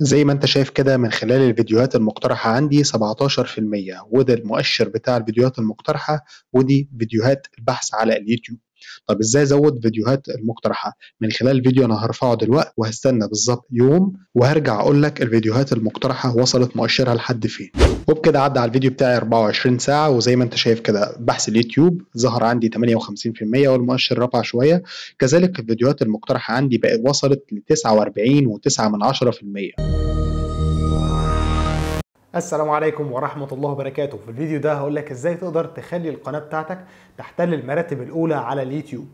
زي ما انت شايف كده من خلال الفيديوهات المقترحة عندي 17% وده المؤشر بتاع الفيديوهات المقترحة ودي فيديوهات البحث على اليوتيوب. طب إزاي ازود فيديوهات المقترحة من خلال فيديو أنا هرفعه دلوقتي وهستنى بالظبط يوم وهرجع أقول لك الفيديوهات المقترحة وصلت مؤشرها لحد فين. وبكده عدى على الفيديو بتاعي 24 ساعة وزي ما انت شايف كده بحث اليوتيوب ظهر عندي 58% والمؤشر رفع شوية. كذلك الفيديوهات المقترحة عندي بقت وصلت ل 49.9% السلام عليكم ورحمة الله وبركاته. في الفيديو ده هقول لك إزاي تقدر تخلي القناة بتاعتك تحتل المراتب الأولى على اليوتيوب.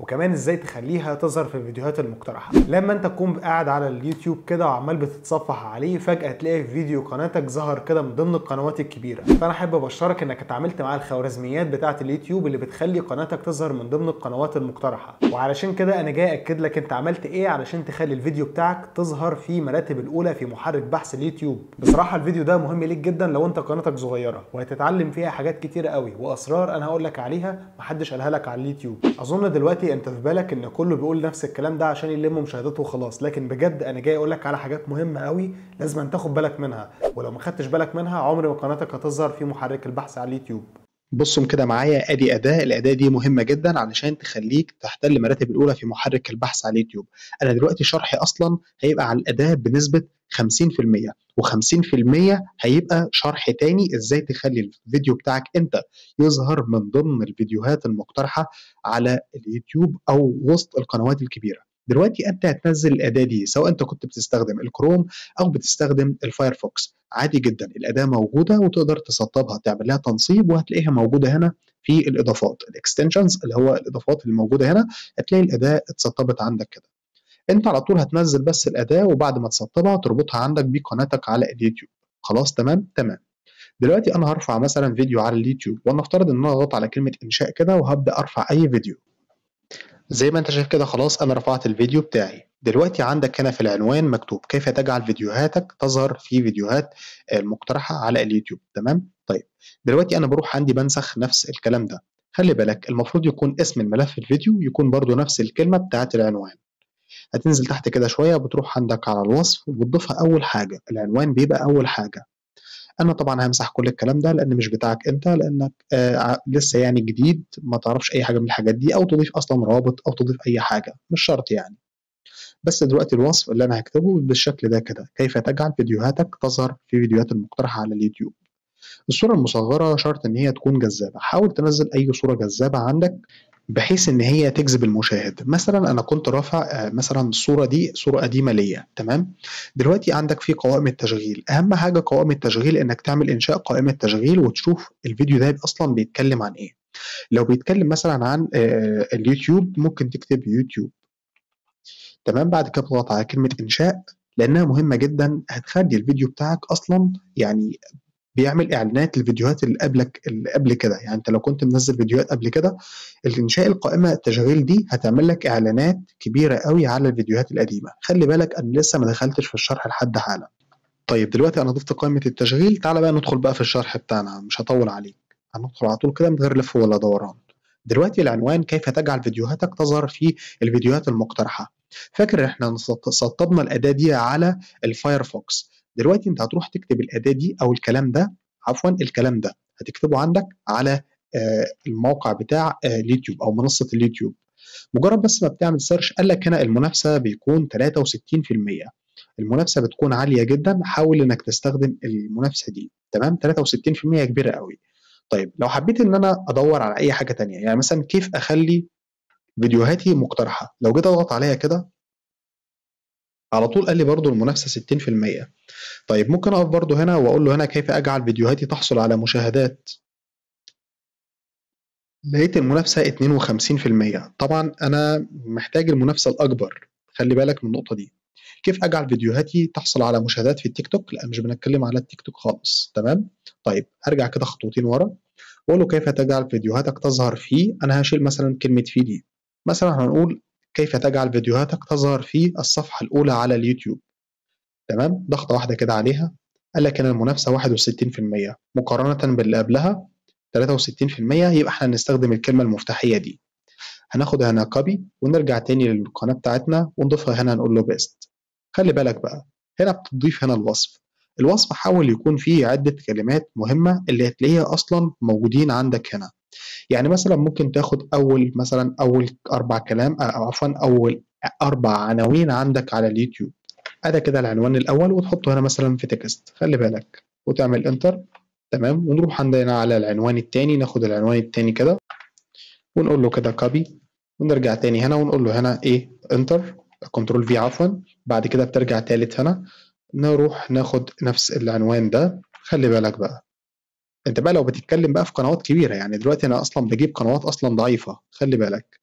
وكمان إزاي تخليها تظهر في الفيديوهات المقترحة. لما انت تكون قاعد على اليوتيوب كده وعمال بتتصفح عليه فجأة تلاقي في فيديو قناتك ظهر كده من ضمن القنوات الكبيرة. فأنا أحب أبشرك إنك اتعاملت مع الخوارزميات بتاعه اليوتيوب اللي بتخلي قناتك تظهر من ضمن القنوات المقترحة. وعلشان كده أنا جاي أكد لك أنت عملت إيه علشان تخلي الفيديو بتاعك تظهر في مراتب الأولى في محرك بحث اليوتيوب. بصراحة الفيديو ده مهم ليك جدا لو أنت قناتك صغيرة وهتتعلم فيها حاجات كتيرة قوي. وأسرار أنا هقول لك عليها محدش قالها لك على اليوتيوب. أظن دلوقتي انت في بالك ان كله بيقول نفس الكلام ده عشان يلم مشاهداته وخلاص. لكن بجد أنا جاي أقول لك على حاجات مهمة قوي لازم أن تاخد بالك منها. ولو ما خدتش بالك منها عمر ما قناتك هتظهر في محرك البحث على اليوتيوب. بصوا كده معايا أدي أداة. الأداة دي مهمة جدا علشان تخليك تحتل المراتب الأولى في محرك البحث على اليوتيوب. أنا دلوقتي شرحي أصلا هيبقى على الأداة بنسبة 50% و50% هيبقى شرح تاني إزاي تخلي الفيديو بتاعك أنت يظهر من ضمن الفيديوهات المقترحة على اليوتيوب أو وسط القنوات الكبيرة. دلوقتي أنت هتنزل الأداة دي سواء أنت كنت بتستخدم الكروم أو بتستخدم الفايرفوكس. عادي جدا الأداة موجودة وتقدر تسطبها تعمل لها تنصيب وهتلاقيها موجودة هنا في الإضافات. ال extensions اللي هو الإضافات اللي موجوده هنا هتلاقي الأداة اتسطبت عندك كده. انت على طول هتنزل بس الأداة وبعد ما تسطبها تربطها عندك بقناتك على اليوتيوب. خلاص تمام؟ تمام. دلوقتي أنا هرفع مثلا فيديو على اليوتيوب ولنفترض إن أنا اضغط على كلمة إنشاء كده وهبدأ أرفع أي فيديو. زي ما أنت شايف كده خلاص أنا رفعت الفيديو بتاعي. دلوقتي عندك هنا في العنوان مكتوب كيف تجعل فيديوهاتك تظهر في فيديوهات المقترحة على اليوتيوب. تمام؟ طيب. دلوقتي أنا بروح عندي بنسخ نفس الكلام ده. خلي بالك المفروض يكون اسم الملف الفيديو يكون برضو نفس الكلمة بتاعت العنوان. هتنزل تحت كده شوية بتروح عندك على الوصف وبتضيفها أول حاجة. العنوان بيبقى أول حاجة. أنا طبعا همسح كل الكلام ده لأن مش بتاعك أنت لأنك آه لسه يعني جديد ما تعرفش أي حاجة من الحاجات دي أو تضيف أصلا رابط أو تضيف أي حاجة. مش شرط يعني. بس دلوقتي الوصف اللي أنا هكتبه بالشكل ده كده. كيف تجعل فيديوهاتك تظهر في فيديوهات المقترحة على اليوتيوب؟ الصورة المصغرة شرط إن هي تكون جذابة. حاول تنزل أي صورة جذابة عندك بحيث إن هي تجذب المشاهد. مثلا أنا كنت رافع مثلا الصورة دي صورة قديمة ليا تمام؟ دلوقتي عندك في قوائم التشغيل. أهم حاجة قوائم التشغيل إنك تعمل إنشاء قائمة تشغيل وتشوف الفيديو ده أصلا بيتكلم عن إيه. لو بيتكلم مثلا عن اليوتيوب ممكن تكتب يوتيوب. تمام؟ بعد كده تضغط على كلمة إنشاء لأنها مهمة جدا هتخلي الفيديو بتاعك أصلا يعني بيعمل إعلانات للفيديوهات اللي قبلك اللي قبل كده. يعني أنت لو كنت منزل فيديوهات قبل كده الإنشاء القائمة التشغيل دي هتعمل لك إعلانات كبيرة قوي على الفيديوهات القديمة. خلي بالك أنا لسه ما دخلتش في الشرح لحد حالا. طيب دلوقتي أنا ضفت قائمة التشغيل. تعالى بقى ندخل بقى في الشرح بتاعنا. مش هطول عليك. هندخل على طول كده من غير لف ولا دوران. دلوقتي العنوان كيف تجعل فيديوهاتك تظهر في الفيديوهات المقترحة. فاكر إحنا سطبنا الأداة دي على الفايرفوكس. دلوقتي انت هتروح تكتب الأداة دي أو الكلام ده عفوا الكلام ده هتكتبه عندك على الموقع بتاع اليوتيوب أو منصة اليوتيوب. مجرد بس ما بتعمل search قال لك هنا المنافسة بيكون 63% المنافسة بتكون عالية جدا حاول إنك تستخدم المنافسة دي. تمام؟ 63% كبيرة قوي. طيب لو حبيت إن أنا أدور على أي حاجة تانية يعني مثلا كيف أخلي فيديوهاتي مقترحة؟ لو جيت أضغط عليها كده على طول قال لي برضو المنافسة 60% طيب ممكن أقف برضو هنا وأقول له هنا كيف أجعل فيديوهاتي تحصل على مشاهدات؟ لقيت المنافسة 52% طبعا أنا محتاج المنافسة الأكبر. خلي بالك من النقطة دي. كيف أجعل فيديوهاتي تحصل على مشاهدات في التيك توك؟ لا مش بنتكلم على التيك توك خالص. تمام؟ طيب أرجع كده خطوتين ورا. وأقول له كيف تجعل فيديوهاتك تظهر فيه أنا هشيل مثلا كلمة في دي. مثلا هنقول كيف تجعل فيديوهاتك تظهر في الصفحة الأولى على اليوتيوب؟ تمام؟ ضغطة واحدة كده عليها. قال لك هنا المنافسة 61% مقارنة باللي قبلها 63% يبقى إحنا نستخدم الكلمة المفتاحية دي. هناخد هنا copy ونرجع تاني للقناة بتاعتنا ونضيفها هنا نقول له paste خلي بالك بقى هنا بتضيف هنا الوصف. الوصف حاول يكون فيه عدة كلمات مهمة اللي هتلاقيها أصلا موجودين عندك هنا. يعني مثلا ممكن تاخد أول مثلا أول أربع كلام أو عفوا أول أربع عناوين عندك على اليوتيوب. آدي كده العنوان الأول وتحطه هنا مثلا في text. خلي بالك. وتعمل enter. تمام. ونروح عندنا على العنوان التاني. ناخد العنوان التاني كده. ونقول له كده copy ونرجع تاني هنا ونقول له هنا إيه؟ enter. control V عفوا. بعد كده بترجع تالت هنا. نروح ناخد نفس العنوان ده. خلي بالك بقى. انت بقى لو بتتكلم بقى في قنوات كبيرة يعني دلوقتي أنا أصلا بجيب قنوات أصلا ضعيفة خلي بالك.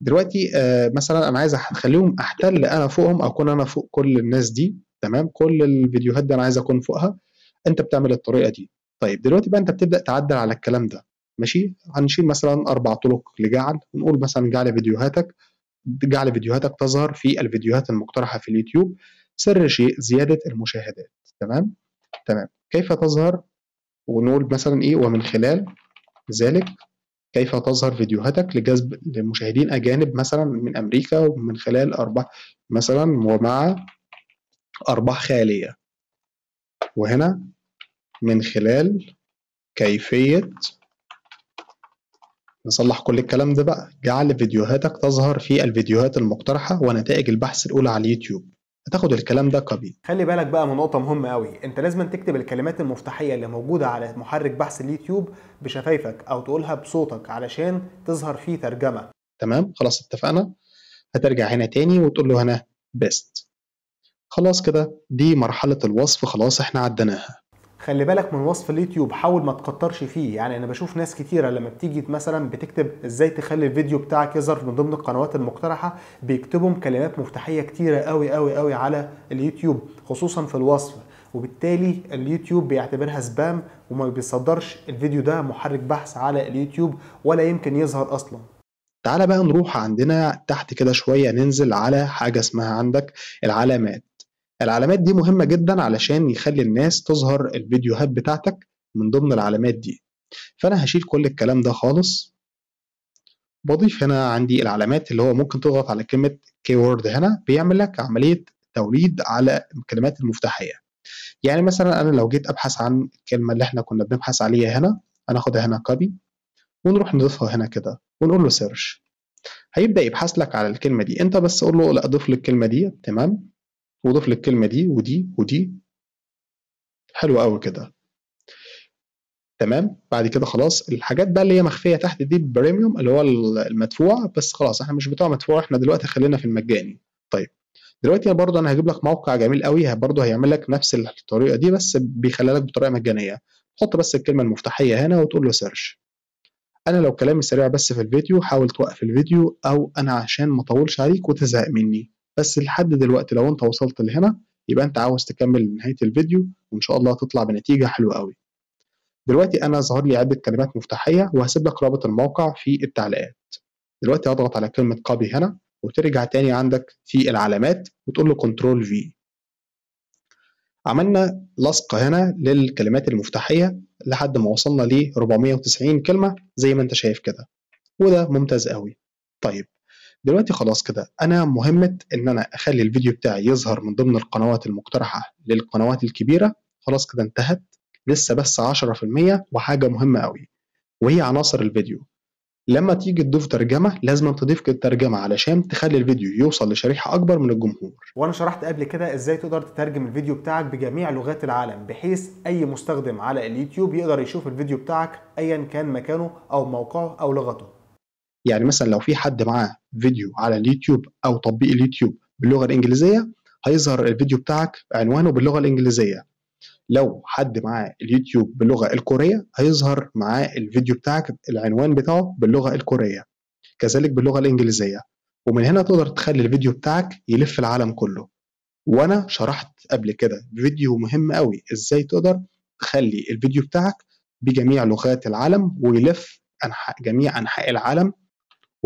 دلوقتي آه مثلا أنا عايز اخليهم أحتل أنا فوقهم أو أكون أنا فوق كل الناس دي تمام؟ كل الفيديوهات دي أنا عايز أكون فوقها أنت بتعمل الطريقة دي. طيب دلوقتي بقى أنت بتبدأ تعدل على الكلام ده ماشي؟ هنشيل مثلا أربع طرق لجعل ونقول مثلا جعل فيديوهاتك جعل فيديوهاتك تظهر في الفيديوهات المقترحة في اليوتيوب سر شيء زيادة المشاهدات تمام؟ تمام. كيف تظهر؟ ونقول مثلا إيه ومن خلال ذلك كيف تظهر فيديوهاتك لجذب لمشاهدين أجانب مثلا من أمريكا ومن خلال أرباح مثلا ومع أرباح خيالية. وهنا من خلال كيفية نصلح كل الكلام ده بقى. جعل فيديوهاتك تظهر في الفيديوهات المقترحة ونتائج البحث الأولى على اليوتيوب. هتاخد الكلام ده copy خلي بالك بقى من نقطة مهمة قوي أنت لازم تكتب الكلمات المفتاحية اللي موجودة على محرك بحث اليوتيوب بشفايفك أو تقولها بصوتك علشان تظهر فيه ترجمة. تمام؟ خلاص اتفقنا؟ هترجع هنا تاني وتقول له هنا بيست خلاص كده دي مرحلة الوصف خلاص إحنا عديناها. خلي بالك من وصف اليوتيوب حاول ما تكترش فيه. يعني أنا بشوف ناس كتيرة لما بتيجي مثلا بتكتب إزاي تخلي الفيديو بتاعك يظهر من ضمن القنوات المقترحة بيكتبوا كلمات مفتاحية كتيرة قوي قوي قوي على اليوتيوب خصوصا في الوصف. وبالتالي اليوتيوب بيعتبرها سبام وما بيصدرش الفيديو ده محرك بحث على اليوتيوب ولا يمكن يظهر أصلا. تعالى بقى نروح عندنا تحت كده شوية ننزل على حاجة اسمها عندك العلامات. العلامات دي مهمة جدا علشان يخلي الناس تظهر الفيديوهات بتاعتك من ضمن العلامات دي. فأنا هشيل كل الكلام ده خالص. بضيف هنا عندي العلامات اللي هو ممكن تضغط على كلمة keyword هنا بيعمل لك عملية توليد على الكلمات المفتاحية. يعني مثلا أنا لو جيت أبحث عن الكلمة اللي إحنا كنا بنبحث عليها هنا هناخدها هنا copy ونروح نضيفها هنا كده ونقول له search. هيبدأ يبحث لك على الكلمة دي. أنت بس قول له لا أضيف لي الكلمة دي تمام؟ وضيف لي الكلمة دي ودي ودي. حلو قوي كده. تمام؟ بعد كده خلاص الحاجات بقى اللي هي مخفية تحت دي premium اللي هو المدفوع. بس خلاص إحنا مش بتوع مدفوع إحنا دلوقتي خلينا في المجاني. طيب دلوقتي برضه أنا هجيب لك موقع جميل قوي برضه هيعمل لك نفس الطريقة دي بس بيخليها لك بطريقة مجانية. حط بس الكلمة المفتاحية هنا وتقول له سيرش أنا لو كلامي سريع بس في الفيديو حاول توقف الفيديو أو أنا عشان ما أطولش عليك وتزهق مني. بس لحد دلوقتي لو انت وصلت لهنا يبقى انت عاوز تكمل لنهايه الفيديو وإن شاء الله تطلع بنتيجة حلوة قوي. دلوقتي أنا ظهر لي عده كلمات مفتاحية وهسيب لك رابط الموقع في التعليقات. دلوقتي هضغط على كلمة copy هنا وترجع تاني عندك في العلامات وتقول له control V عملنا لصق هنا للكلمات المفتاحية لحد ما وصلنا ل 490 كلمة زي ما انت شايف كده. وده ممتاز قوي. طيب دلوقتي خلاص كده. أنا مهمة إن أنا أخلي الفيديو بتاعي يظهر من ضمن القنوات المقترحة للقنوات الكبيرة. خلاص كده انتهت. لسه بس 10% وحاجة مهمة قوي وهي عناصر الفيديو. لما تيجي تضيف ترجمة لازم تضيف الترجمه علشان تخلي الفيديو يوصل لشريحة أكبر من الجمهور. وأنا شرحت قبل كده إزاي تقدر تترجم الفيديو بتاعك بجميع لغات العالم بحيث أي مستخدم على اليوتيوب يقدر يشوف الفيديو بتاعك ايا كان مكانه أو موقعه أو لغته. يعني مثلا لو في حد معاه فيديو على اليوتيوب أو تطبيق اليوتيوب باللغة الإنجليزية هيظهر الفيديو بتاعك عنوانه باللغة الإنجليزية. لو حد معاه اليوتيوب باللغة الكورية هيظهر معاه الفيديو بتاعك العنوان بتاعه باللغة الكورية كذلك باللغة الإنجليزية. ومن هنا تقدر تخلي الفيديو بتاعك يلف العالم كله. وأنا شرحت قبل كده فيديو مهم قوي إزاي تقدر تخلي الفيديو بتاعك بجميع لغات العالم ويلف جميع أنحاء العالم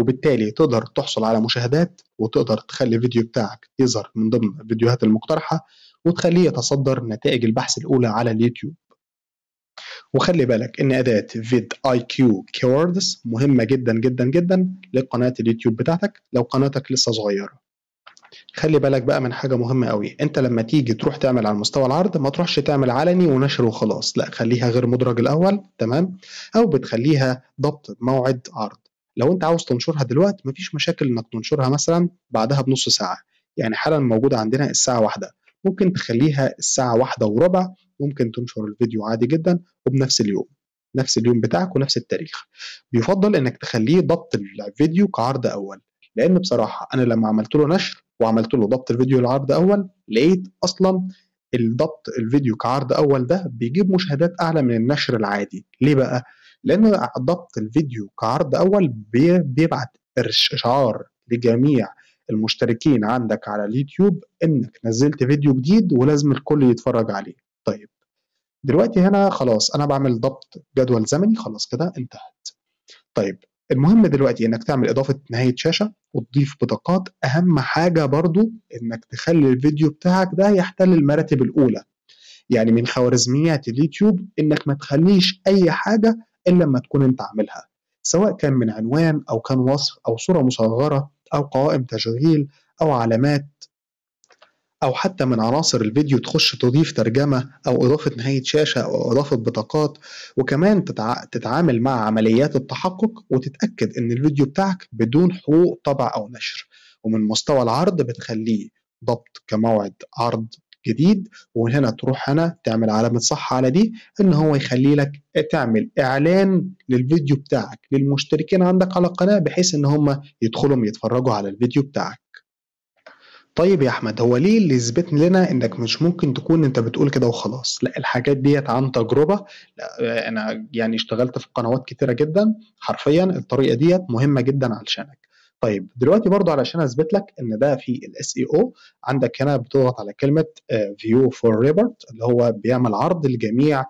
وبالتالي تقدر تحصل على مشاهدات وتقدر تخلي الفيديو بتاعك يظهر من ضمن الفيديوهات المقترحة وتخليه يتصدر نتائج البحث الأولى على اليوتيوب. وخلي بالك إن أداة vidIQ keywords مهمة جدا جدا جدا لقناة اليوتيوب بتاعتك لو قناتك لسه صغيرة. خلي بالك بقى من حاجة مهمة قوي. أنت لما تيجي تروح تعمل على مستوى العرض ما تروحش تعمل علني ونشر وخلاص. لا خليها غير مدرج الأول تمام؟ أو بتخليها ضبط موعد عرض. لو انت عاوز تنشرها دلوقتي مفيش مشاكل انك تنشرها مثلا بعدها بنص ساعة. يعني حالا موجودة عندنا الساعة واحدة. ممكن تخليها الساعة واحدة وربع ممكن تنشر الفيديو عادي جدا وبنفس اليوم. نفس اليوم بتاعك ونفس التاريخ. بيفضل انك تخليه ضبط الفيديو كعرض أول. لأن بصراحة أنا لما عملت له نشر وعملت له ضبط الفيديو العرض أول لقيت أصلا الضبط الفيديو كعرض أول ده بيجيب مشاهدات أعلى من النشر العادي. ليه بقى؟ لأن ضبط الفيديو كعرض أول بيبعت اشعار لجميع المشتركين عندك على اليوتيوب إنك نزلت فيديو جديد ولازم الكل يتفرج عليه. طيب دلوقتي هنا خلاص أنا بعمل ضبط جدول زمني خلاص كده انتهت. طيب المهم دلوقتي إنك تعمل إضافة نهاية شاشة وتضيف بطاقات. أهم حاجة برضو إنك تخلي الفيديو بتاعك ده يحتل المراتب الأولى. يعني من خوارزميات اليوتيوب إنك ما تخليش أي حاجة إلا لما تكون أنت عاملها سواء كان من عنوان أو كان وصف أو صورة مصغرة أو قوائم تشغيل أو علامات أو حتى من عناصر الفيديو تخش تضيف ترجمة أو إضافة نهاية شاشة أو إضافة بطاقات وكمان تتع... تتعامل مع عمليات التحقق وتتأكد إن الفيديو بتاعك بدون حقوق طبع أو نشر ومن مستوى العرض بتخليه ضبط كموعد عرض جديد ومن هنا تروح هنا تعمل علامة صح على دي إن هو يخلي لك تعمل إعلان للفيديو بتاعك للمشتركين عندك على القناة بحيث إن هم يدخلوا يتفرجوا على الفيديو بتاعك. طيب يا أحمد هو ليه اللي يثبت لنا إنك مش ممكن تكون أنت بتقول كده وخلاص؟ لا الحاجات ديت عن تجربة لا أنا يعني اشتغلت في قنوات كتيرة جدا حرفيا الطريقة ديت مهمة جدا علشانك. طيب دلوقتي برضو علشان أثبت لك إن ده في ال SEO عندك هنا بتضغط على كلمة view full report اللي هو بيعمل عرض لجميع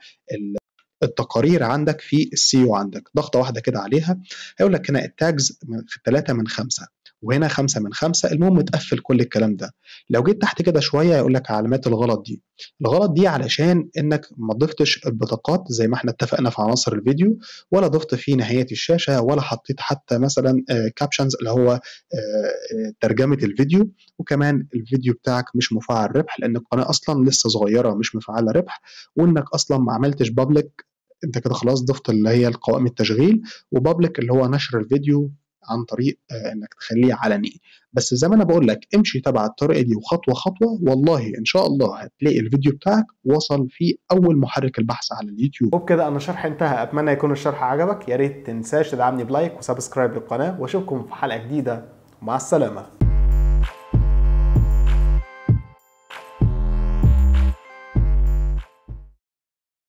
التقارير عندك في ال SEO عندك. ضغطة واحدة كده عليها. هيقول لك هنا ال tags 3 من 5 وهنا خمسة من خمسة. المهم تقفل كل الكلام ده. لو جيت تحت كده شوية يقول لك علامات الغلط دي. الغلط دي علشان إنك ما ضفتش البطاقات زي ما إحنا اتفقنا في عناصر الفيديو ولا ضفت فيه نهاية الشاشة ولا حطيت حتى مثلا captions اللي هو ترجمة الفيديو. وكمان الفيديو بتاعك مش مفعل ربح لأن القناة أصلا لسه صغيرة مش مفعلة ربح. وإنك أصلا ما عملتش public أنت كده خلاص ضفت اللي هي القوائم التشغيل. و public اللي هو نشر الفيديو عن طريق إنك تخليه علني بس زي ما أنا بقول لك امشي تبع الطريقة دي وخطوة خطوة والله إن شاء الله هتلاقي الفيديو بتاعك وصل في أول محرك البحث على اليوتيوب. وبكده أنا شرحي انتهى أتمنى يكون الشرح عجبك. يا ريت تنساش تدعمني ب like و subscribe للقناة وأشوفكم في حلقة جديدة. مع السلامة.